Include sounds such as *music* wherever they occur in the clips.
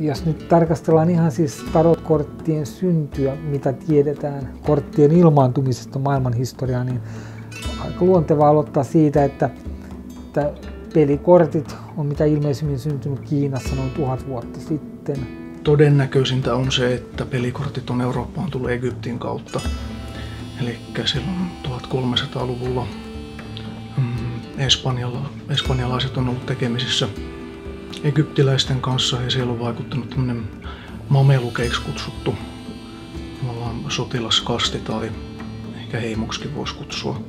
jos nyt tarkastellaan ihan siis tarotkorttien syntyä, mitä tiedetään korttien ilmaantumisesta maailman historiaan, niin aika luontevaa aloittaa siitä, että, että pelikortit on mitä ilmeisimmin syntynyt Kiinassa noin tuhat vuotta sitten. Todennäköisintä on se, että pelikortit on Eurooppaan tullut Egyptin kautta. Eli silloin 1300-luvulla mm, Espanjalla, espanjalaiset on ollut tekemisissä egyptiläisten kanssa ja siellä on vaikuttanut tämmöinen mamelukeiksi kutsuttu sotilaskasti tai ehkä heimoksikin voisi kutsua.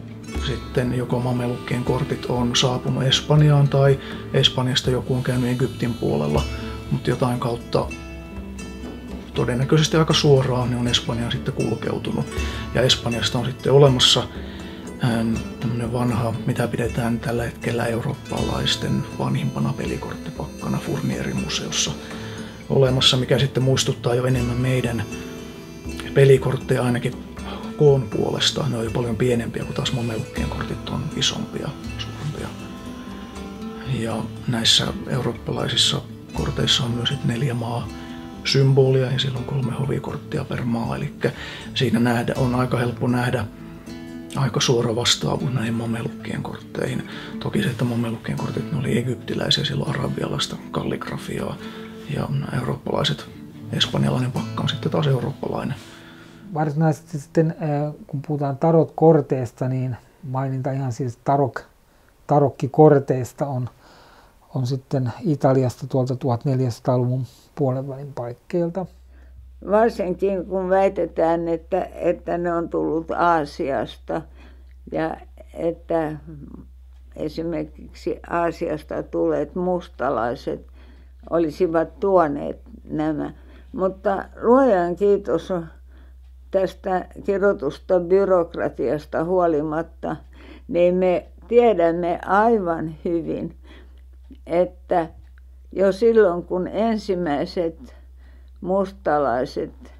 Sitten joko mamelukkien kortit on saapunut Espanjaan tai Espanjasta joku on käynyt Egyptin puolella, mutta jotain kautta todennäköisesti aika suoraan ne on Espanjaan sitten kulkeutunut. Ja Espanjasta on sitten olemassa tämmöinen vanha, mitä pidetään tällä hetkellä eurooppalaisten vanhimpana pelikorttipakkana Furnierin museossa olemassa, mikä sitten muistuttaa jo enemmän meidän pelikortteja ainakin koon puolesta. Ne on jo paljon pienempiä, kun taas mamelukkien kortit on isompia, suurempia. Ja näissä eurooppalaisissa korteissa on myös neljä maa symbolia ja silloin kolme hovikorttia per maa. Eli siinä nähdä, on aika helppo nähdä aika suora vastaavuus näihin mamelukkien kortteihin. Toki se, että mamelukkien kortit ne oli egyptiläisiä, silloin arabialaista kalligrafiaa ja eurooppalaiset, espanjalainen pakka on sitten taas eurooppalainen. Varsinaisesti sitten, kun puhutaan tarot-korteista, niin maininta ihan siis tarok, tarokkikorteista on, on sitten Italiasta tuolta 1400-luvun puolen välin paikkeilta. Varsinkin kun väitetään, että, että ne on tullut Aasiasta ja että esimerkiksi Aasiasta tulleet mustalaiset olisivat tuoneet nämä. Mutta luojan kiitos tästä kirjoitusta byrokratiasta huolimatta, niin me tiedämme aivan hyvin, että jo silloin kun ensimmäiset mustalaiset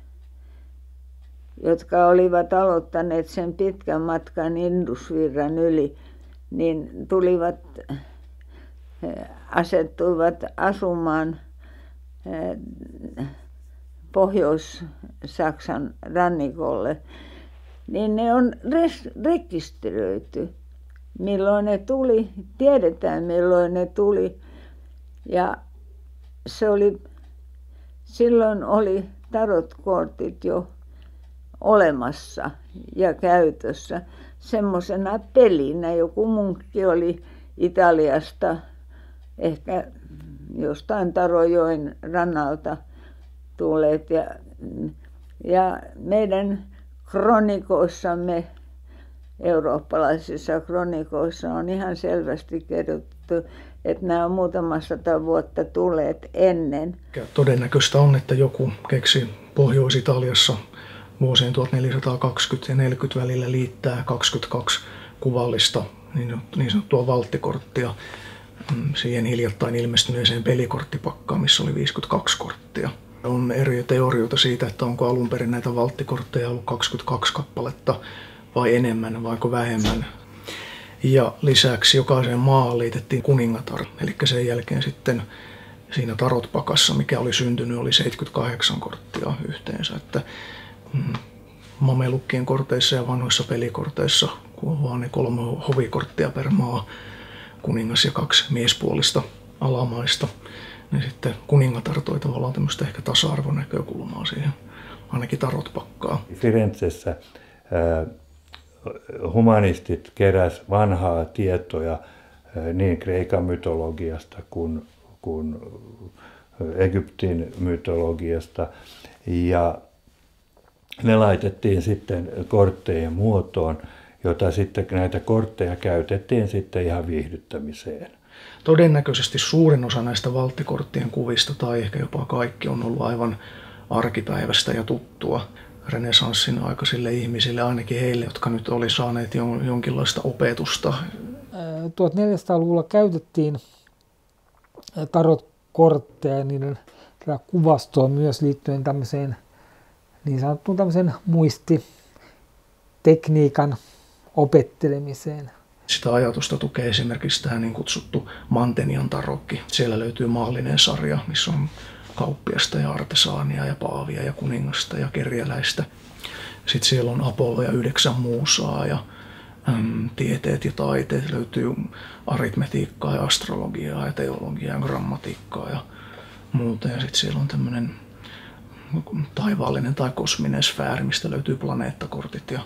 jotka olivat aloittaneet sen pitkän matkan Indusvirran yli niin tulivat asettuivat asumaan Pohjois-Saksan rannikolle. Niin ne on rekisteröity milloin ne tuli. Tiedetään milloin ne tuli. Ja se oli silloin oli tarotkortit jo olemassa ja käytössä. Semmoisena pelinä joku munkki oli Italiasta ehkä jostain Torojoen rannalta tulleet. Ja ja meidän kronikoissamme eurooppalaisissa kronikoissa on ihan selvästi kerrottu että nämä on muutama sata vuotta tulleet ennen. Todennäköistä on, että joku keksi Pohjois-Italiassa vuosien 1420 ja 40 välillä liittää 22 kuvallista niin, niin sanottua valttikorttia mm, siihen hiljattain ilmestyneeseen pelikorttipakkaan, missä oli 52 korttia. On eri teorioita siitä, että onko alun perin näitä valttikortteja ollut 22 kappaletta vai enemmän vaiko vähemmän. Ja lisäksi jokaiseen maahan liitettiin kuningatar, eli sen jälkeen sitten siinä tarotpakassa, mikä oli syntynyt, oli 78 korttia yhteensä. Että, mm, mamelukkien korteissa ja vanhoissa pelikorteissa, on vaan ne kolme hovikorttia per maa, kuningas ja kaksi miespuolista alamaista, niin sitten kuningatar toi tavallaan tämmöistä ehkä tasa-arvonäkökulmaa siihen, ainakin tarotpakkaa. Firenzessä humanistit keräs vanhaa tietoja niin Kreikan mytologiasta kuin, kuin Egyptin mytologiasta. Ja ne laitettiin sitten korttejen muotoon, jota sitten näitä kortteja käytettiin sitten ihan viihdyttämiseen. Todennäköisesti suurin osa näistä valttikorttien kuvista tai ehkä jopa kaikki on ollut aivan arkipäivästä ja tuttua renesanssin aikaisille ihmisille, ainakin heille, jotka nyt oli saaneet jonkinlaista opetusta. 1400-luvulla käytettiin tarotkortteja ja niiden kuvastoa myös liittyen tämmöiseen niin sanottuun tämmöiseen muistitekniikan opettelemiseen. Sitä ajatusta tukee esimerkiksi tämä niin kutsuttu Mantenian tarokki. Siellä löytyy maallinen sarja, missä on kauppiasta ja artesaania ja paavia ja kuningasta ja kerjäläistä. Sitten siellä on Apollo ja yhdeksän muusaa ja äm, tieteet ja taiteet. Löytyy aritmetiikkaa ja astrologiaa ja teologiaa ja grammatiikkaa ja muuta. Ja sitten siellä on tämmöinen taivaallinen tai kosminen sfääri, mistä löytyy planeettakortit ja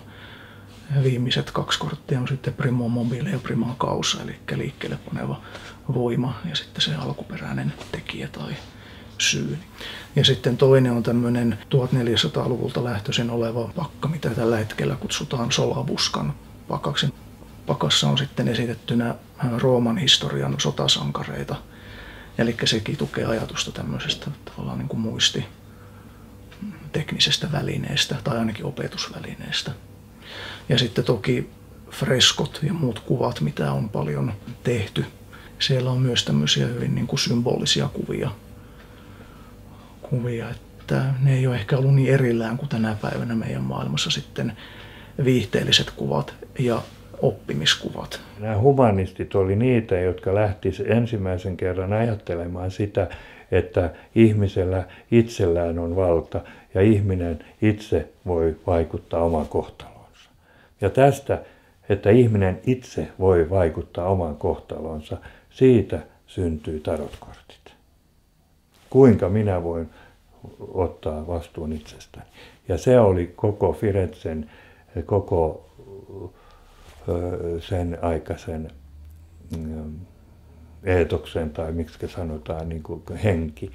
viimeiset kaksi korttia on sitten Primo Mobile ja Prima Causa, eli liikkeelle paneva voima ja sitten se alkuperäinen tekijä tai syy. Ja sitten toinen on tämmöinen 1400-luvulta lähtöisin oleva pakka, mitä tällä hetkellä kutsutaan Solabuskan pakaksi. Pakassa on sitten esitettynä Rooman historian sotasankareita. Eli sekin tukee ajatusta tämmöisestä tavallaan niin kuin muisti teknisestä välineestä tai ainakin opetusvälineestä. Ja sitten toki freskot ja muut kuvat, mitä on paljon tehty. Siellä on myös tämmöisiä hyvin niin kuin symbolisia kuvia, kuvia, että ne ei ole ehkä ollut niin erillään kuin tänä päivänä meidän maailmassa sitten viihteelliset kuvat ja oppimiskuvat. Nämä humanistit oli niitä, jotka lähti ensimmäisen kerran ajattelemaan sitä, että ihmisellä itsellään on valta ja ihminen itse voi vaikuttaa oman kohtalonsa. Ja tästä, että ihminen itse voi vaikuttaa oman kohtalonsa, siitä syntyy tarotkortit. Kuinka minä voin ottaa vastuun itsestäni. Ja se oli koko Firenzen, koko sen aikaisen mm, eetoksen tai miksi sanotaan niin kuin henki.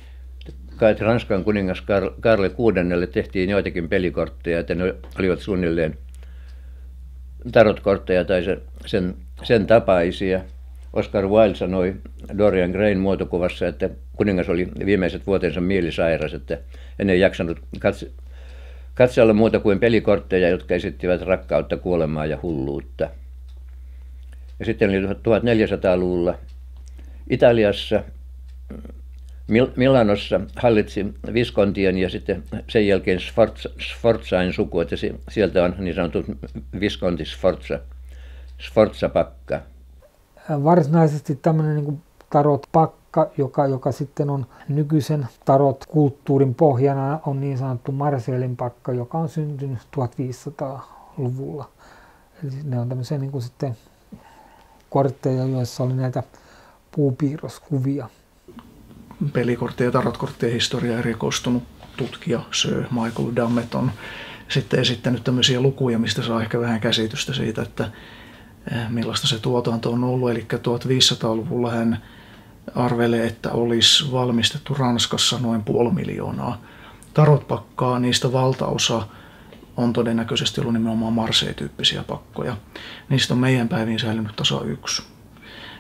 Kai Ranskan kuningas Karle VI tehtiin joitakin pelikortteja, että ne olivat suunnilleen tarotkortteja tai sen, sen tapaisia. Oscar Wilde sanoi Dorian Grayn muotokuvassa, että kuningas oli viimeiset vuotensa mielisairas, että en ei jaksanut katse, katsella muuta kuin pelikortteja, jotka esittivät rakkautta, kuolemaa ja hulluutta. Ja sitten oli 1400-luvulla Italiassa Milanossa hallitsi Viskontien ja sitten sen jälkeen Sforza, Sforzain suku, että sieltä on niin sanottu Visconti Sforza, Sforza-pakka. Varsinaisesti tämmöinen niin tarot-pakka, joka, joka sitten on nykyisen tarot-kulttuurin pohjana, on niin sanottu Marseillin pakka, joka on syntynyt 1500-luvulla. Eli ne on tämmöisiä niin kuin sitten kortteja, joissa oli näitä puupiirroskuvia. Pelikorttien ja tarotkorttien historia erikoistunut tutkija Sir Michael Dammet on sitten esittänyt tämmöisiä lukuja, mistä saa ehkä vähän käsitystä siitä, että millaista se tuotanto on ollut. Eli 1500-luvulla hän arvelee, että olisi valmistettu Ranskassa noin puoli miljoonaa tarotpakkaa. Niistä valtaosa on todennäköisesti ollut nimenomaan Marseille-tyyppisiä pakkoja. Niistä on meidän päiviin säilynyt tasa yksi.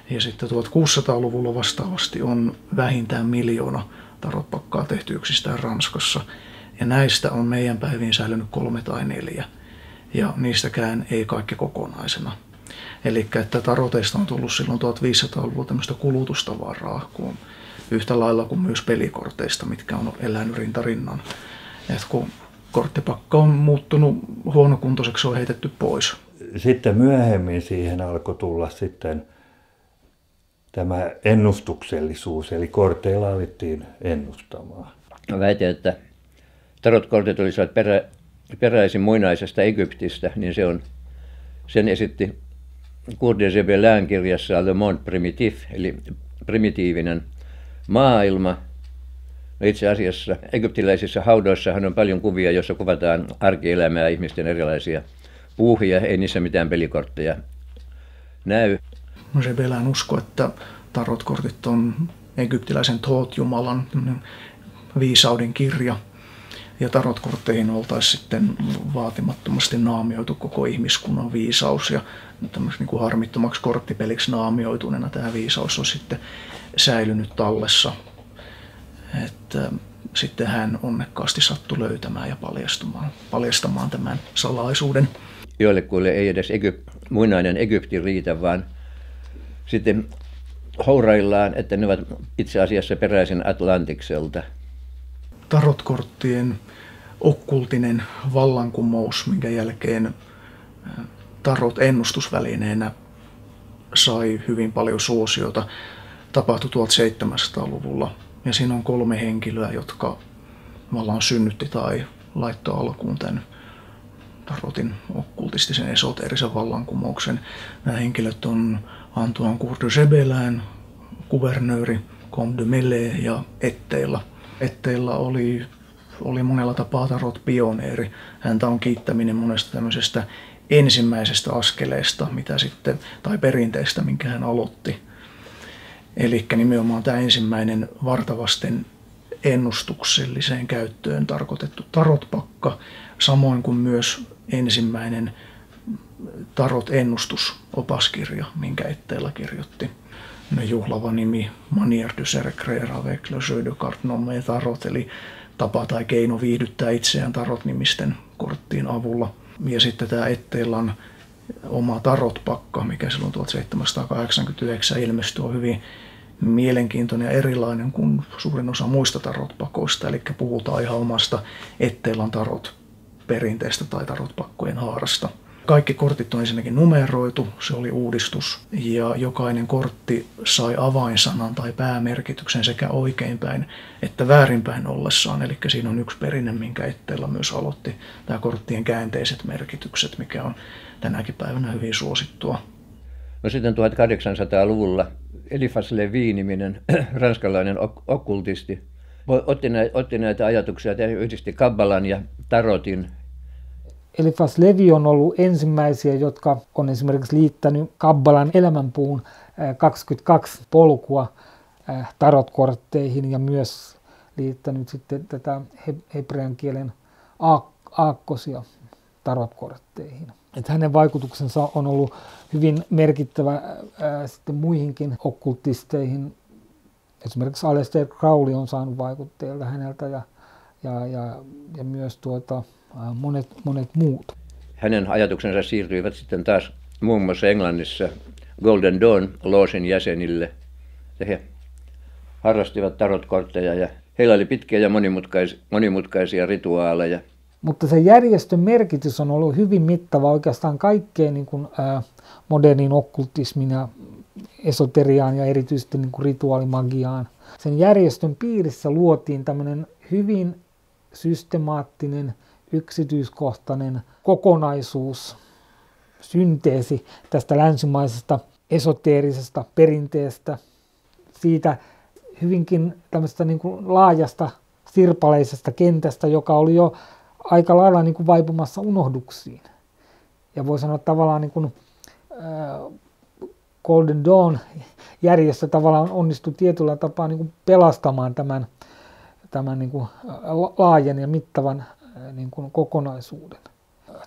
Ja sitten 1600-luvulla vastaavasti on vähintään miljoona tarotpakkaa tehty yksistään Ranskassa. Ja näistä on meidän päiviin säilynyt kolme tai neljä. Ja niistäkään ei kaikki kokonaisena. Eli että taroteista on tullut silloin 1500-luvulla tämmöistä kulutustavaraa, kuin yhtä lailla kuin myös pelikorteista, mitkä on elänyt rintarinnan. Et kun korttipakka on muuttunut huonokuntoiseksi, on heitetty pois. Sitten myöhemmin siihen alkoi tulla sitten tämä ennustuksellisuus, eli korteilla alettiin ennustamaan. Väitän, että tarotkortit olisivat perä, peräisin muinaisesta Egyptistä, niin se on, sen esitti De kirjassa Le Monde Primitif, eli primitiivinen maailma. Itse asiassa egyptiläisissä haudoissahan on paljon kuvia, joissa kuvataan arkielämää, ihmisten erilaisia puuhia, ei niissä mitään pelikortteja näy. No se Belän usko, että tarotkortit on egyptiläisen Thoth-jumalan viisauden kirja. Ja tarotkortteihin oltaisiin sitten vaatimattomasti naamioitu koko ihmiskunnan viisaus ja niin kuin harmittomaksi korttipeliksi naamioituneena tämä viisaus on sitten säilynyt tallessa. Että sitten hän onnekkaasti sattui löytämään ja paljastamaan, paljastamaan tämän salaisuuden. Joillekuille ei edes Egypt, muinainen Egypti riitä, vaan sitten houraillaan, että ne ovat itse asiassa peräisin Atlantikselta. Tarotkorttien okkultinen vallankumous, minkä jälkeen tarot ennustusvälineenä sai hyvin paljon suosiota, tapahtui 1700-luvulla Ja siinä on kolme henkilöä, jotka vallan synnytti tai laittoi alkuun tämän tarotin okkultistisen esoteerisen vallankumouksen. Nämä henkilöt on Antoine Cour Gebelin, kuvernööri, Comte de Melle ja Etteilla. Etteilla oli, oli monella tapaa tarot pioneeri. Häntä on kiittäminen monesta tämmöisestä ensimmäisestä askeleesta, mitä sitten, tai perinteestä, minkä hän aloitti. Eli nimenomaan tämä ensimmäinen vartavasten ennustukselliseen käyttöön tarkoitettu tarotpakka, samoin kuin myös ensimmäinen tarot-ennustusopaskirja, minkä Etteellä kirjoitti. No, juhlava nimi Manier de Cercrer avec le jeu de carte nommé tarot, eli tapa tai keino viihdyttää itseään tarot-nimisten korttien avulla. Ja sitten tämä Etteillan oma tarotpakka, mikä silloin 1789 ilmestyi, on hyvin mielenkiintoinen ja erilainen kuin suurin osa muista tarotpakoista. Eli puhutaan ihan omasta Etteillan tarot perinteestä tai tarotpakkojen haarasta. Kaikki kortit on ensinnäkin numeroitu, se oli uudistus, ja jokainen kortti sai avainsanan tai päämerkityksen sekä oikeinpäin että väärinpäin ollessaan. Eli siinä on yksi perinne, minkä Etteellä myös aloitti, tämä korttien käänteiset merkitykset, mikä on tänäkin päivänä hyvin suosittua. No sitten 1800-luvulla Elifas Levi-niminen ranskalainen ok- okkultisti otti näitä, otti näitä ajatuksia ja yhdisti Kabbalan ja Tarotin Elifas Levi on ollut ensimmäisiä, jotka on esimerkiksi liittänyt Kabbalan elämänpuun 22 polkua tarotkortteihin ja myös liittänyt sitten tätä hebrean kielen aakkosia tarotkortteihin. Että hänen vaikutuksensa on ollut hyvin merkittävä ää, sitten muihinkin okkultisteihin. Esimerkiksi Aleister Crowley on saanut vaikutteilta häneltä ja, ja, ja, ja myös tuota, monet, monet muut. Hänen ajatuksensa siirtyivät sitten taas muun muassa Englannissa Golden Dawn Loosin jäsenille. Ja he harrastivat tarotkortteja ja heillä oli pitkiä ja monimutkaisia, monimutkaisia rituaaleja. Mutta se järjestön merkitys on ollut hyvin mittava oikeastaan kaikkeen niin kuin, ää, modernin okkultismin ja esoteriaan ja erityisesti niin kuin rituaalimagiaan. Sen järjestön piirissä luotiin tämmöinen hyvin systemaattinen – yksityiskohtainen kokonaisuus, synteesi tästä länsimaisesta esoteerisesta perinteestä, siitä hyvinkin tämmöistä niin kuin laajasta sirpaleisesta kentästä, joka oli jo aika lailla niin kuin vaipumassa unohduksiin. Ja voi sanoa tavallaan niin kuin, äh, Golden Dawn järjestö tavallaan onnistui tietyllä tapaa niin kuin pelastamaan tämän, tämän niin kuin laajan ja mittavan niin kuin kokonaisuuden.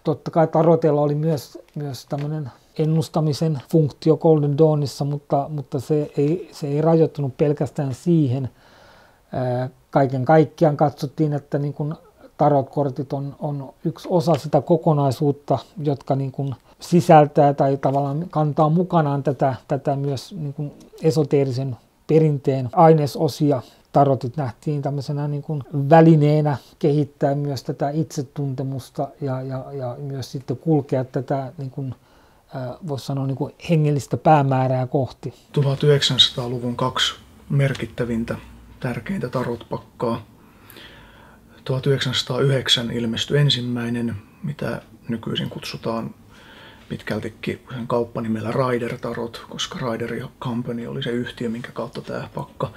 Totta kai Tarotella oli myös, myös tämmöinen ennustamisen funktio Golden Dawnissa, mutta, mutta se, ei, se ei rajoittunut pelkästään siihen. Kaiken kaikkiaan katsottiin, että niin kuin tarotkortit on, on yksi osa sitä kokonaisuutta, jotka niin kuin sisältää tai tavallaan kantaa mukanaan tätä, tätä myös niin kuin esoteerisen perinteen ainesosia tarotit nähtiin tämmöisenä niin kuin välineenä kehittää myös tätä itsetuntemusta ja, ja, ja myös sitten kulkea tätä niin kuin, voisi sanoa niin kuin hengellistä päämäärää kohti. 1900-luvun kaksi merkittävintä tärkeintä tarotpakkaa. 1909 ilmestyi ensimmäinen, mitä nykyisin kutsutaan pitkältikin sen kauppanimellä Rider Tarot, koska Rider Company oli se yhtiö, minkä kautta tämä pakka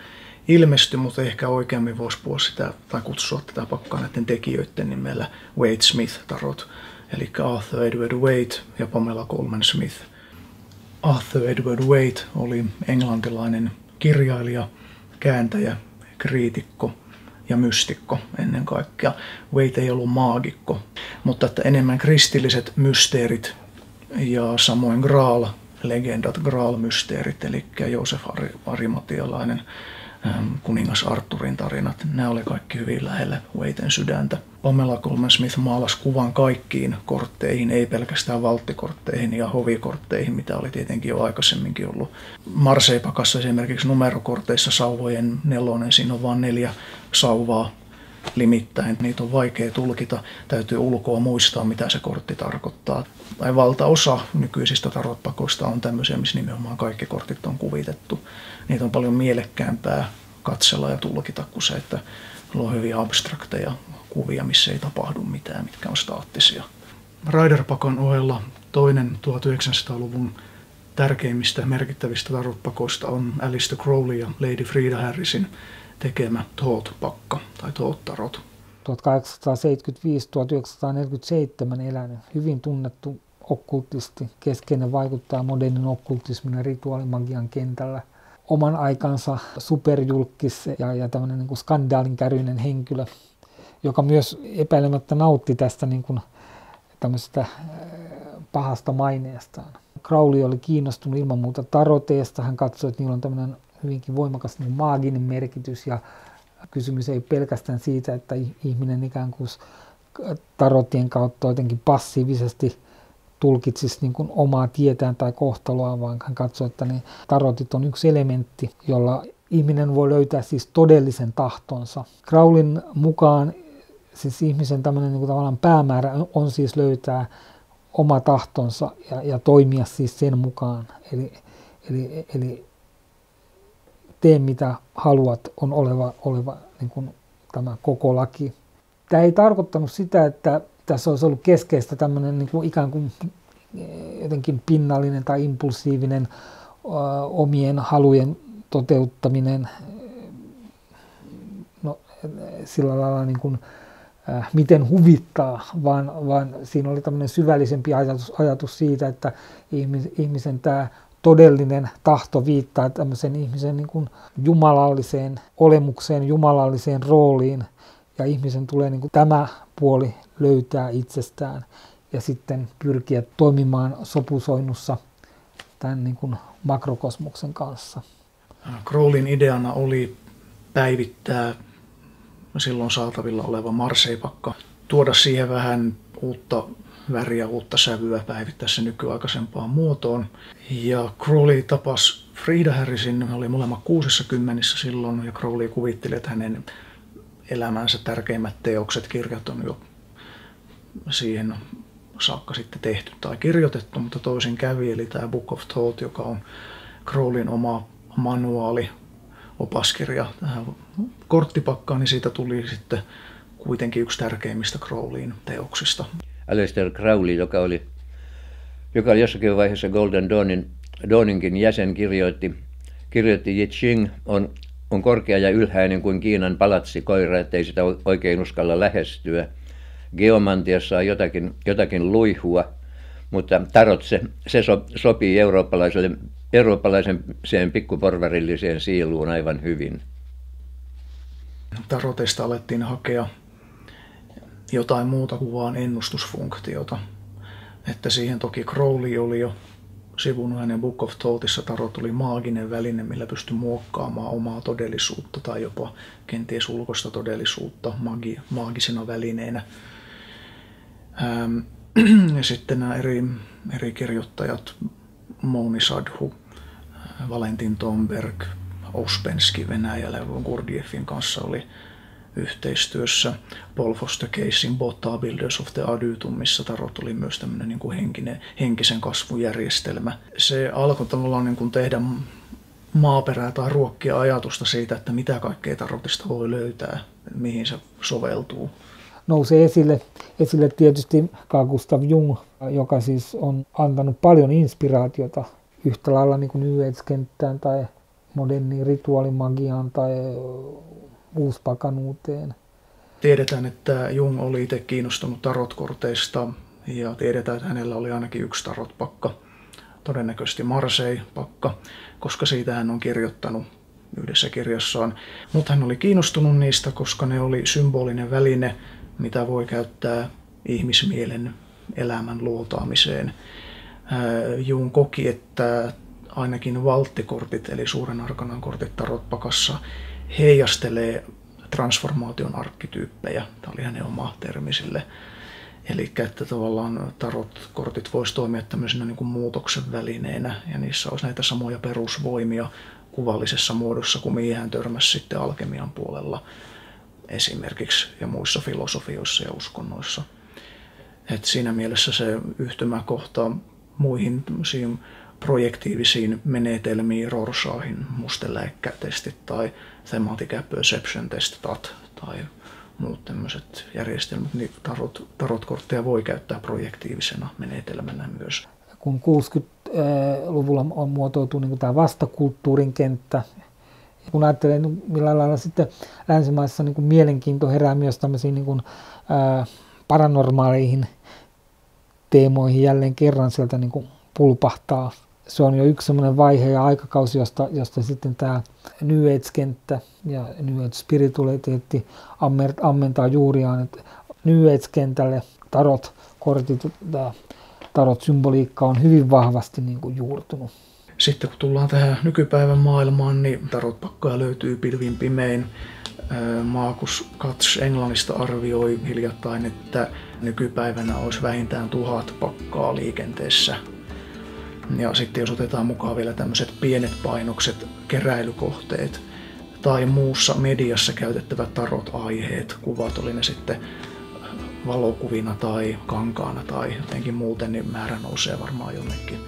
ilmestyi, mutta ehkä oikeammin voisi puhua sitä tai kutsua tätä pakkaa näiden tekijöiden nimellä Wade Smith Tarot, eli Arthur Edward Wade ja Pamela Coleman Smith. Arthur Edward Wade oli englantilainen kirjailija, kääntäjä, kriitikko ja mystikko ennen kaikkea. Wade ei ollut maagikko, mutta että enemmän kristilliset mysteerit ja samoin Graal, legendat Graal-mysteerit, eli Joosef Arimatialainen kuningas Arturin tarinat, nämä oli kaikki hyvin lähellä Waiten sydäntä. Pamela Coleman Smith maalasi kuvan kaikkiin kortteihin, ei pelkästään valttikortteihin ja hovikortteihin, mitä oli tietenkin jo aikaisemminkin ollut. Marseipakassa esimerkiksi numerokorteissa sauvojen nelonen, siinä on vain neljä sauvaa limittäin. Niitä on vaikea tulkita, täytyy ulkoa muistaa, mitä se kortti tarkoittaa. Tai valtaosa nykyisistä tarotpakoista on tämmöisiä, missä nimenomaan kaikki kortit on kuvitettu. Niitä on paljon mielekkäämpää katsella ja tulkita kuin se, että on hyvin abstrakteja kuvia, missä ei tapahdu mitään, mitkä on staattisia. Rider-pakon ohella toinen 1900-luvun tärkeimmistä merkittävistä tarotpakoista on Alistair Crowley ja Lady Frida Harrisin tekemä Thoth-pakka tai Thoth-tarot. 1875-1947 elänyt, hyvin tunnettu okkultisti, keskeinen vaikuttaja modernin okkultismin ja rituaalimagian kentällä. Oman aikansa superjulkis ja, ja tämmöinen niin skandaalin kärjyinen henkilö, joka myös epäilemättä nautti tästä niin kuin, tämmöisestä äh, pahasta maineestaan. Crowley oli kiinnostunut ilman muuta taroteesta. Hän katsoi, että niillä on tämmöinen hyvinkin voimakas niin maaginen merkitys ja kysymys ei pelkästään siitä, että ihminen ikään kuin tarotien kautta jotenkin passiivisesti tulkitsisi niin kuin omaa tietään tai kohtaloa, vaan hän katsoi, että ne tarotit on yksi elementti, jolla ihminen voi löytää siis todellisen tahtonsa. Crowlin mukaan siis ihmisen tämmöinen niin kuin tavallaan päämäärä on siis löytää oma tahtonsa ja, ja toimia siis sen mukaan. Eli, eli, eli tee mitä haluat on oleva, oleva niin kuin tämä koko laki. Tämä ei tarkoittanut sitä, että tässä olisi ollut keskeistä tämmöinen niin kuin ikään kuin eh, jotenkin pinnallinen tai impulsiivinen ö, omien halujen toteuttaminen no, sillä lailla niin kuin, miten huvittaa, vaan, vaan siinä oli tämmöinen syvällisempi ajatus, ajatus siitä, että ihmisen tämä todellinen tahto viittaa tämmöisen ihmisen niin kuin jumalalliseen olemukseen, jumalalliseen rooliin, ja ihmisen tulee niin kuin tämä puoli löytää itsestään ja sitten pyrkiä toimimaan sopusoinnussa tämän niin kuin makrokosmoksen kanssa. Crowlin ideana oli päivittää silloin saatavilla oleva marseipakka, tuoda siihen vähän uutta väriä, uutta sävyä, päivittää se nykyaikaisempaan muotoon. Ja Crowley tapasi Frida Harrisin, ne oli molemmat 60 silloin, ja Crowley kuvitteli, että hänen elämänsä tärkeimmät teokset, kirjat on jo siihen saakka sitten tehty tai kirjoitettu, mutta toisin kävi, eli tämä Book of Thought, joka on Crowleyn oma manuaali, opaskirja tähän korttipakkaan, niin siitä tuli sitten kuitenkin yksi tärkeimmistä Crowleyn teoksista. Aleister Crowley, joka oli, joka oli jossakin vaiheessa Golden Dawnin, Dawninkin jäsen, kirjoitti, kirjoitti Yi Ching on, on korkea ja ylhäinen kuin Kiinan palatsikoira, ettei sitä oikein uskalla lähestyä. Geomantiassa on jotakin, jotakin luihua, mutta tarot se, se so, sopii eurooppalaiselle, eurooppalaiseen pikkuporvarilliseen siiluun aivan hyvin. Tarotesta alettiin hakea jotain muuta kuin vain ennustusfunktiota. Että siihen toki Crowley oli jo sivunut hänen Book of Thoughtissa tarot oli maaginen väline, millä pystyi muokkaamaan omaa todellisuutta tai jopa kenties ulkoista todellisuutta magi, maagisena välineenä. Ähm, *clears throat* ja sitten nämä eri, eri kirjoittajat, Mouni Sadhu, Valentin Tomberg, Ospensky Venäjällä Gurdjieffin kanssa oli yhteistyössä Paul Foster Casein Botta Builders of the Adytum, missä tarot oli myös tämmöinen niin kuin henkinen, henkisen kasvun järjestelmä. Se alkoi tavallaan niin kuin tehdä maaperää tai ruokkia ajatusta siitä, että mitä kaikkea tarotista voi löytää, mihin se soveltuu. Nousee esille, esille tietysti Carl Gustav Jung, joka siis on antanut paljon inspiraatiota yhtä lailla niin kuin tai moderniin rituaalimagiaan tai uuspakanuuteen. Tiedetään, että Jung oli itse kiinnostunut tarotkorteista ja tiedetään, että hänellä oli ainakin yksi tarotpakka, todennäköisesti Marsei-pakka, koska siitä hän on kirjoittanut yhdessä kirjassaan. Mutta hän oli kiinnostunut niistä, koska ne oli symbolinen väline, mitä voi käyttää ihmismielen elämän luotaamiseen. Jung koki, että ainakin valttikortit, eli suuren arkanan kortit tarotpakassa, heijastelee transformaation arkkityyppejä. Tämä oli hänen oma termi sille. Eli että tavallaan tarot-kortit voisi toimia tämmöisenä niin kuin muutoksen välineenä ja niissä olisi näitä samoja perusvoimia kuvallisessa muodossa kuin mihin hän törmäsi sitten alkemian puolella esimerkiksi ja muissa filosofioissa ja uskonnoissa. Et siinä mielessä se yhtymäkohta muihin projektiivisiin menetelmiin, Rorschahin musteläikkätestit tai thematic perception test TAT tai muut tämmöiset järjestelmät, niin tarot, tarotkortteja voi käyttää projektiivisena menetelmänä myös. Kun 60-luvulla on muotoutunut niin tämä vastakulttuurin kenttä, kun ajattelee niin millä lailla sitten länsimaissa niin kuin mielenkiinto herää myös tämmöisiin niin kuin, ää, paranormaaleihin teemoihin jälleen kerran sieltä niin kuin pulpahtaa. Se on jo yksi semmoinen vaihe ja aikakausi, josta, josta sitten tämä New Age-kenttä ja New Age spiritualiteetti ammentaa juuriaan, että New Age-kentälle tarot, kortit, tarot symboliikka on hyvin vahvasti niin kuin juurtunut. Sitten kun tullaan tähän nykypäivän maailmaan, niin tarotpakkoja löytyy pilvin pimein. Markus Katz Englannista arvioi hiljattain, että nykypäivänä olisi vähintään tuhat pakkaa liikenteessä. Ja sitten jos otetaan mukaan vielä tämmöiset pienet painokset, keräilykohteet tai muussa mediassa käytettävät tarot-aiheet, kuvat, oli ne sitten valokuvina tai kankaana tai jotenkin muuten, niin määrä nousee varmaan jonnekin,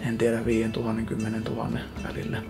en tiedä, 5000 10 000 välille.